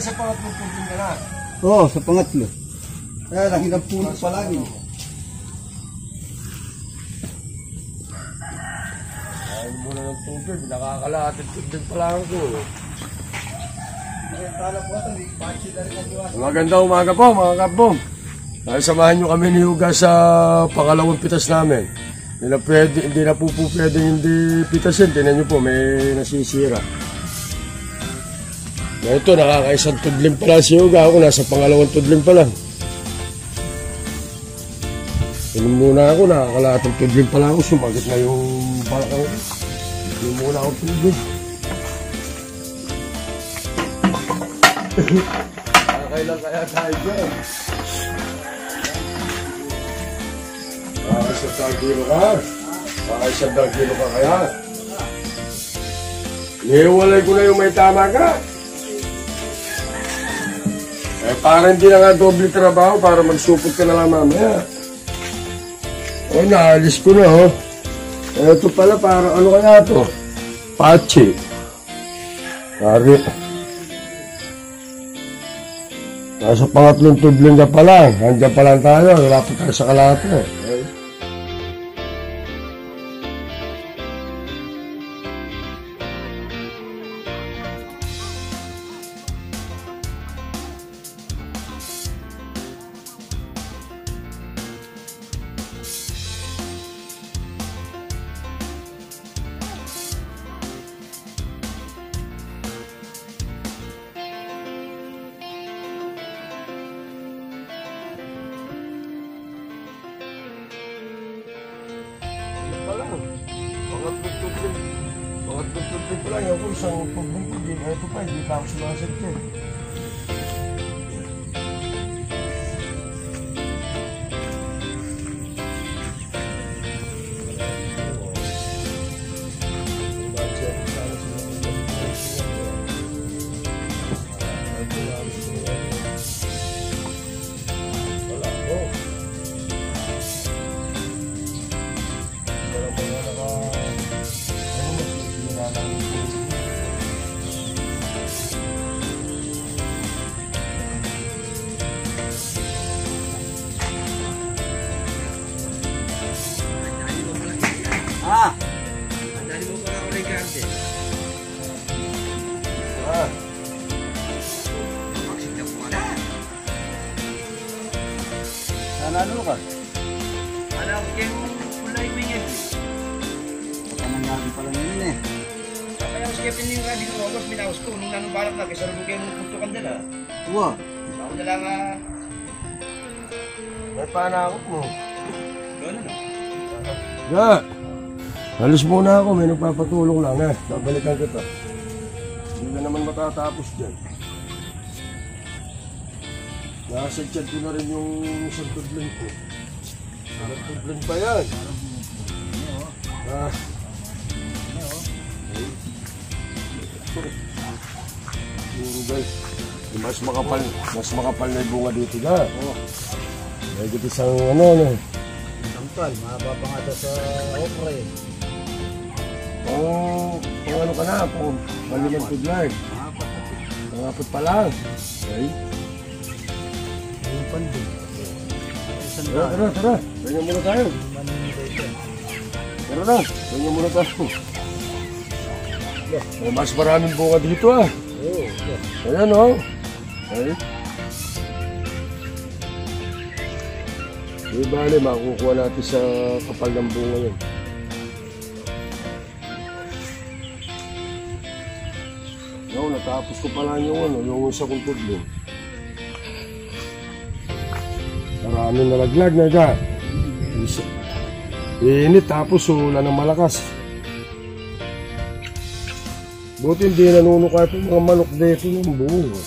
nasa pangatlong tubig ka na. Oo, sa pangatlo. Kaya laki ng puno palagi. Ayaw mo na ng tubig, nakakalatin tubig pa lang ako. Magandang umaga po mga kapom. Ay, samahan nyo kami ni Huga sa pangalawang pitas namin. Hindi na, pwede, hindi na po po pwedeng hindi pitasin. Tinan nyo po, may nasisira. Ito, nakakaisang tudling pa lang si Huga. Ako nasa pangalawang tudling pa lang. Inom muna ako, nakakalatang tudling pa lang ako. Sumagot na yung balakang. Inom muna ako tubig. Kailan kaya tayo dyan? Sa dagilo ka. Sa dagilo ka kaya. Nihiwalay ko na yung may tama ka. Eh, para hindi na nga doble trabaho para magsupot ka na lang mamaya. Oh, naalis ko na, oh. Ito pala, para ano kaya to? Pachi. Pare. Nasa pangatlong tubling ka pa lang. Nandiyan pa lang tayo. Wala pa tayo sa kalate. Isang tubling ko. Di, ito pa, hindi pa ako sumasagot. Na, kasi rubo kayo mong puntukan dala. Uwa, Ako na lang ah. may panakot mo. Gano'n na. Ya! Halos muna ako, may nagpapatulong lang eh. Babalikan kita. Hindi ka naman matatapos dyan. Nasa chat ko na rin yung isang tudling ko. Isang tudling pa yan. Ah. Yung Mas makapal, mas makapal na yung bunga dito na. Oh. May isang ano, ano. sampal, mahaba pa nga sa okra eh. Kung, kung ano ka na, kung malimang tudlay. Pangapat pa lang. Okay. Yung pandin. Tara, tara, tara. Ganyan muna tayo. Tara na. Ganyan muna tayo. May mas maraming bunga dito ah. Ayan oh. Okay. Di bale, makukuha natin sa kapal ng bunga yun. No, natapos ko pa lang yung ano, yung isa kong tudlo. Maraming nalaglag na ka. Init tapos ulan ng malakas. Buti hindi nanunuka itong mga manok dito ng bunga.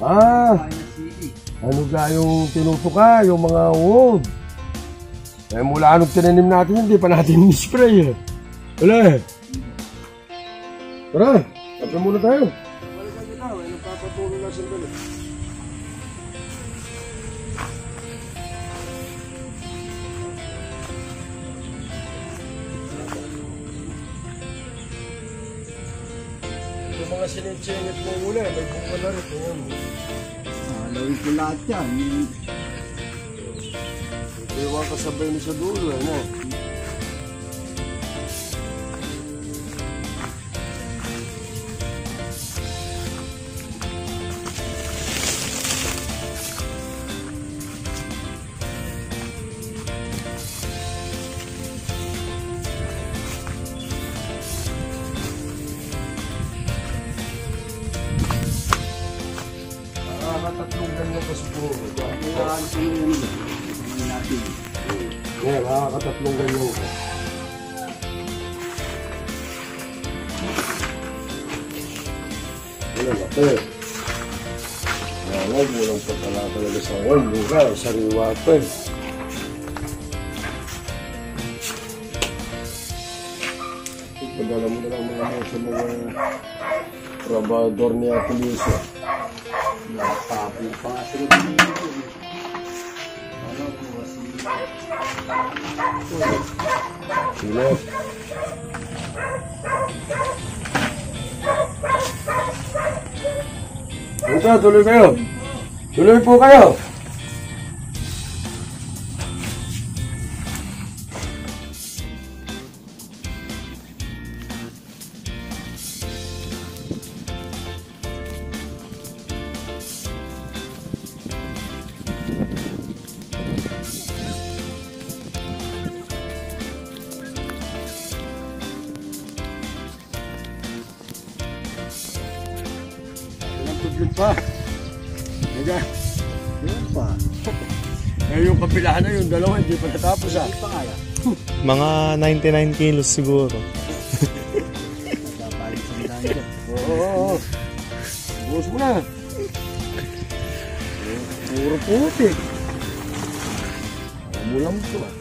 Ah, ano ga yung tinutuka, yung mga wood. Eh mula nung tinanim natin, hindi pa natin ni-spray eh. Wala eh. Tara, tabi muna tayo. Balikan kita, may nagpapatulong na sandali. Mga sinitsingit mo muna, may bunga na rin. Mo. Alawin ko lahat yan. Hindi mo kasabay na sa dulo, ano? Kailangan ko yun. Hindi natin. Yeah, nakakatatlong ganyan. Wala na to eh. Talaga sa wall. Mura, sariwa pa eh. Padala mo na lang mga sa mga trabador. Tapo pa sila dito. Ano po kasi. Sino? Punta, tuloy kayo. Tuloy po kayo. Teka, Yan pa. eh, yung kapilahan na yung dalawa, hindi pa natapos ah. Hindi pa nga yan. Mga 99 kilos siguro. Nagpapalit sa daan dyan. Oo, oo, oo. Buhos mo na. Puro putik. Alam mo lang ito ah.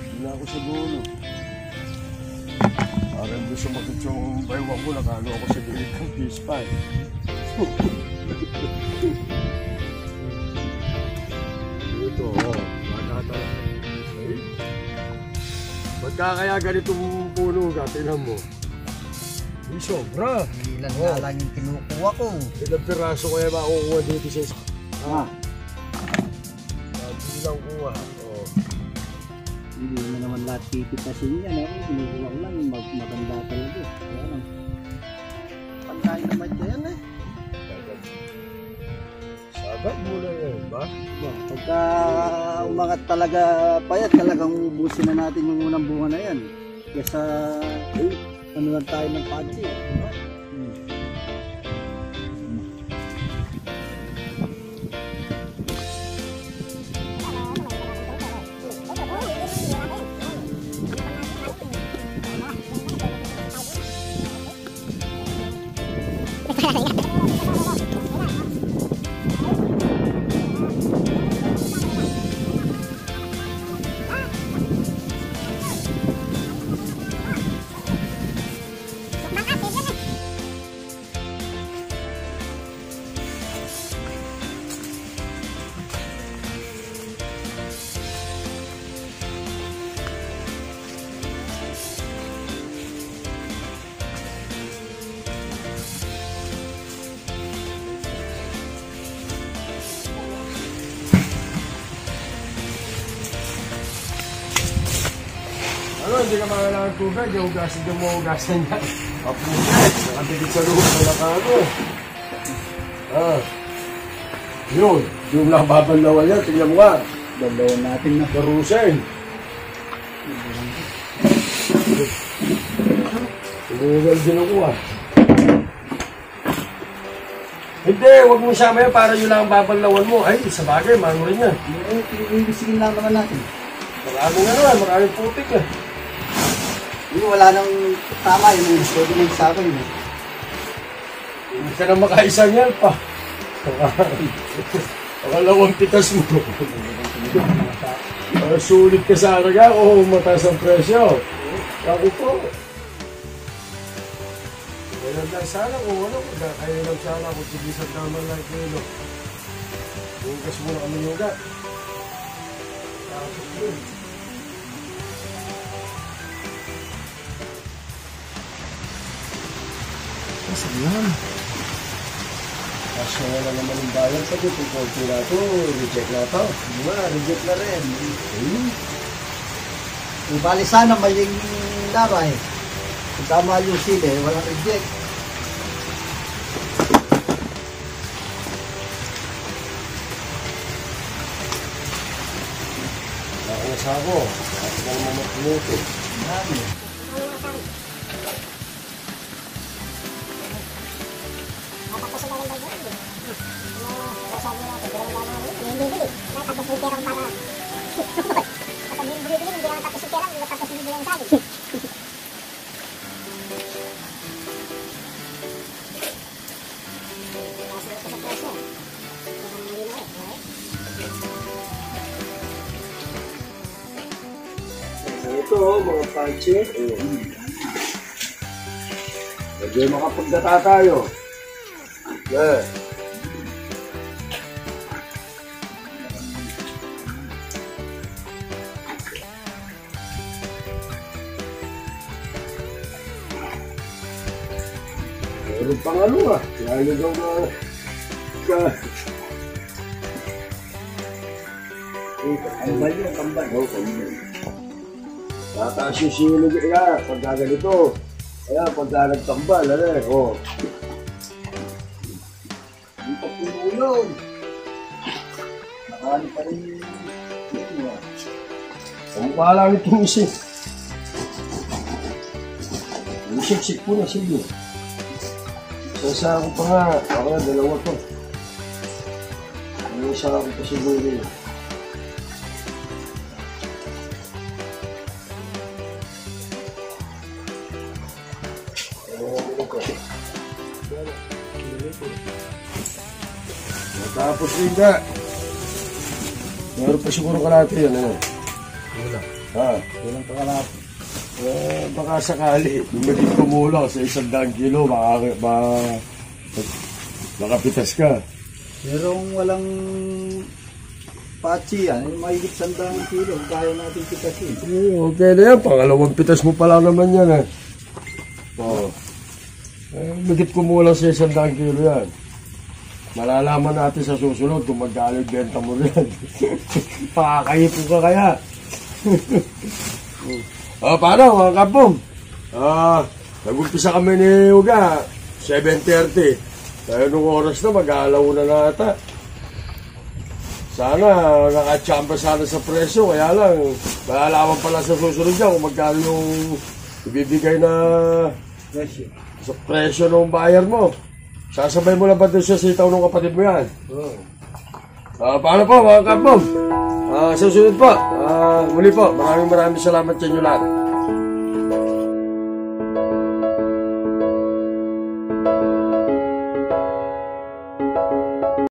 Hindi na ako sa dulo. Parang sumakit yung baywang ko, nakano ako sa gilid ng PS5. Ito, Pagka kaya ganitong puno ka, tingnan mo. Di sobra. Ilan Oh. nga lang yung kinukuha ko. Ilang piraso kaya makukuha dito sa isa? Ah, Hindi lang kuha. Oh. hindi mo naman lahat tititasin yan. Eh. Kinukuha ko lang yung mag maganda talaga. Kaya lang. Pagkain naman yan eh. Sabat mo na yan, ba? Ba, Pagka umangat talaga payat, talagang ubusin na natin yung unang bunga na yan. Kesa, eh, ano lang tayo ng pansi. Hindi ka makailangan tubig. Yung hugasan yung mga hugasan niya. Papunan. Nakadikit sa loob ng lakano. Ah. Yun. Yung nababanlawan niya, tingnan mo nga. Dalawan natin na. Karusen. Tumugal din ako ah. Hindi, wag mo siya yan para yun lang ang babanlawan mo. Ay, sa bagay, mano rin yan. Eh, iibisigin lang naman natin. Maraming ano ah, maraming putik ah. Yung wala nang tama yun. Pwede na sa akin. eh. Hindi ka na makaisang yan pa. Pakalawang pitas mo. Para sulit ka sa araga o mataas ang presyo. Ako po. Ganun lang sana kung ano, kaya lang sana kung tigisan naman lang kilo. Bukas mo na kami yoga. Tapos yun. Sayang. Kasi wala naman yung bayan sa dito. Kung na ito, reject na ito. Diba, reject na rin. Hmm. Di bali sana may yung naray. Kung tama yung sili, walang reject. Nakakaya sa ako. Ako na naman matuluto. Dami. Ito, mga panche. Medyo makapagdata tayo. Yeah. Meron pang ano ah. Lalo daw na... Ka- Kambal yun, kambal. Oh, kambal. Tataas yung silog. Kaya, pagka ganito. Kaya, pagka nagtambal, ano eh, oh. Yun. Nakali pa rin yun. Kamukha lang itong isip. Isiksik po na sige. Isa ako pa nga. Ako na, dalawa to. Ano isa ako pa siguro yun. Tapos ka. Meron pa siguro kalate yan, ano? Ha? Walang pakalap. Eh, baka sakali, magiging kumulang sa isang daang kilo, baka, baka, makapitas ka. Pero kung walang patsi yan, yung mahigit sandang kilo, kaya natin pitasin. Eh, okay na yan, pangalawang pitas mo pa lang naman yan eh. Oo. Eh, magiging kumulang sa isang daang kilo yan. Malalaman natin sa susunod kung magkano benta mo yan. Pakakahipo ka kaya. Ah, paano mga kapom? Ah, nag-umpisa kami ni Uga, 7.30. Kaya nung oras na, mag-aalaw na nata. Sana, nakachamba sana sa presyo, kaya lang, malalaman pala sa susunod dyan kung magkano yung ibibigay na Presyo. sa presyo ng buyer mo. Sasabay mo na ba doon sa sitaw ng kapatid mo yan? Oo. Ah, paano po mga kapom? Ah, susunod po. Ah, muli po, maraming maraming salamat sa inyo lahat.